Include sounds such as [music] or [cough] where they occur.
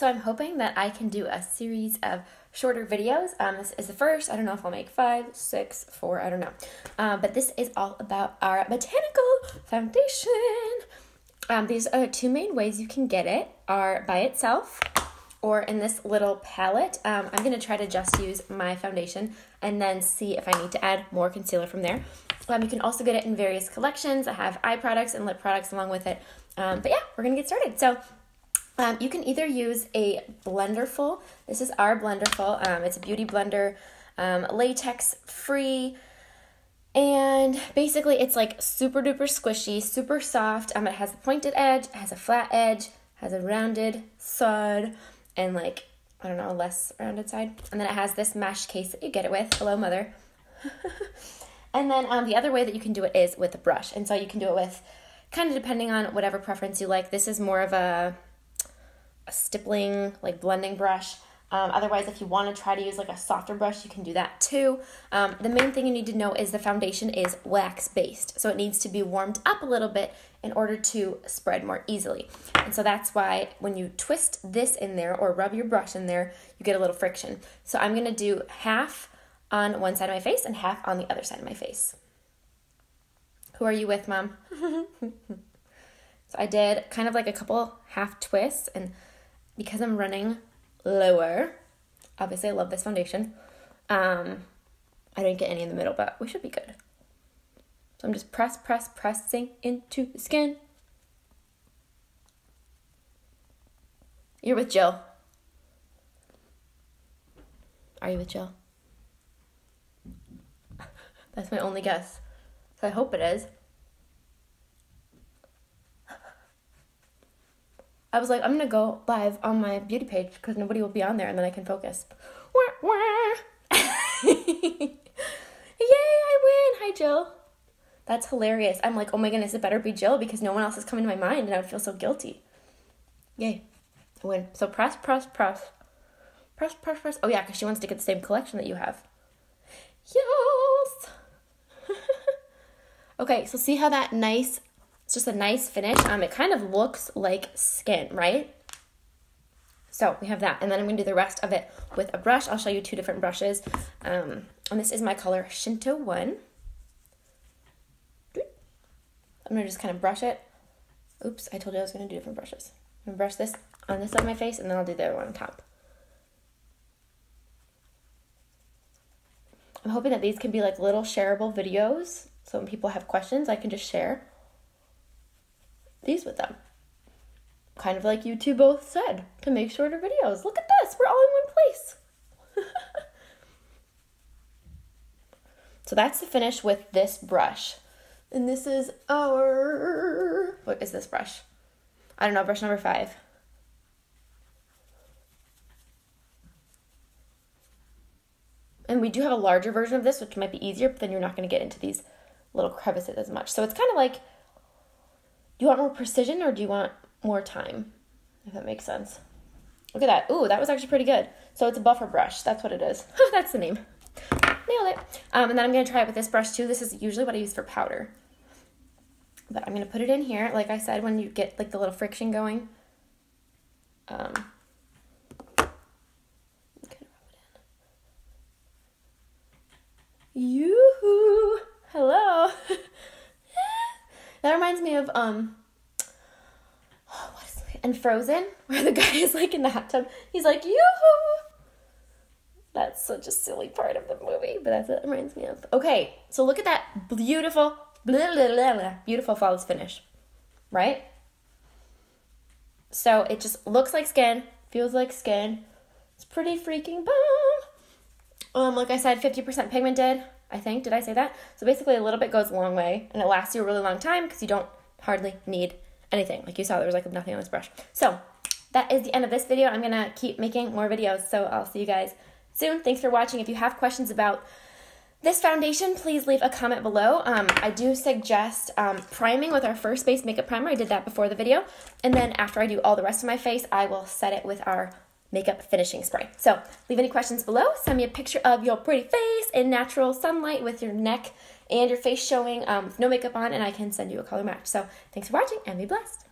so I'm hoping that I can do a series of shorter videos. Um, this is the first. I don't know if I'll make five, six, four, I don't know. Um, but this is all about our botanical foundation. Um, these are two main ways you can get it are by itself or in this little palette. Um, I'm going to try to just use my foundation and then see if I need to add more concealer from there. Um, you can also get it in various collections. I have eye products and lip products along with it. Um, but yeah, we're going to get started. So um, you can either use a Blenderful. This is our Blenderful. Um, it's a beauty blender, um, latex free. And basically, it's like super duper squishy, super soft. Um, it has a pointed edge, has a flat edge, has a rounded side, and like, I don't know, a less rounded side. And then it has this mesh case that you get it with. Hello, mother. [laughs] and then um, the other way that you can do it is with a brush. And so you can do it with kind of depending on whatever preference you like. This is more of a a stippling, like blending brush. Um, otherwise, if you want to try to use like a softer brush, you can do that too. Um, the main thing you need to know is the foundation is wax based, so it needs to be warmed up a little bit in order to spread more easily. And so that's why when you twist this in there or rub your brush in there, you get a little friction. So I'm gonna do half on one side of my face and half on the other side of my face. Who are you with, mom? [laughs] [laughs] so I did kind of like a couple half twists and because I'm running lower, obviously I love this foundation. Um, I didn't get any in the middle, but we should be good. So I'm just press, press, pressing into the skin. You're with Jill. Are you with Jill? [laughs] That's my only guess. So I hope it is. I was like, I'm gonna go live on my beauty page because nobody will be on there and then I can focus. Wah, [laughs] wah. Yay, I win! Hi, Jill. That's hilarious. I'm like, oh my goodness, it better be Jill because no one else is coming to my mind and I would feel so guilty. Yay, I win. So press, press, press. Press, press, press. Oh yeah, because she wants to get the same collection that you have. Yes! [laughs] okay, so see how that nice it's just a nice finish. Um, it kind of looks like skin, right? So we have that. And then I'm going to do the rest of it with a brush. I'll show you two different brushes. Um, and this is my color Shinto 1. I'm going to just kind of brush it. Oops, I told you I was going to do different brushes. I'm going to brush this on this side of my face, and then I'll do the other one on top. I'm hoping that these can be like little shareable videos. So when people have questions, I can just share these with them. Kind of like you two both said, to make shorter videos. Look at this, we're all in one place. [laughs] so that's the finish with this brush. And this is our, what is this brush? I don't know, brush number five. And we do have a larger version of this, which might be easier, but then you're not going to get into these little crevices as much. So it's kind of like you want more precision or do you want more time? If that makes sense. Look at that. Ooh, that was actually pretty good. So it's a buffer brush. That's what it is. [laughs] That's the name. Nailed it. Um, and then I'm going to try it with this brush too. This is usually what I use for powder. But I'm going to put it in here. Like I said, when you get like the little friction going. Um, Yoo-hoo! That reminds me of um what is it? And Frozen, [laughs] where the guy is like in the hot tub. He's like, yoo-hoo! That's such a silly part of the movie, but that's what it reminds me of. Okay, so look at that beautiful, blah, blah, blah, beautiful flawless finish, right? So it just looks like skin, feels like skin. It's pretty freaking bomb. Um, like I said, 50% pigmented. I think. Did I say that? So basically, a little bit goes a long way, and it lasts you a really long time because you don't hardly need anything. Like you saw, there was like nothing on this brush. So that is the end of this video. I'm gonna keep making more videos, so I'll see you guys soon. Thanks for watching. If you have questions about this foundation, please leave a comment below. Um, I do suggest um, priming with our first base makeup primer. I did that before the video. And then after I do all the rest of my face, I will set it with our makeup finishing spray. So leave any questions below. Send me a picture of your pretty face in natural sunlight with your neck and your face showing um, no makeup on, and I can send you a color match. So thanks for watching and be blessed.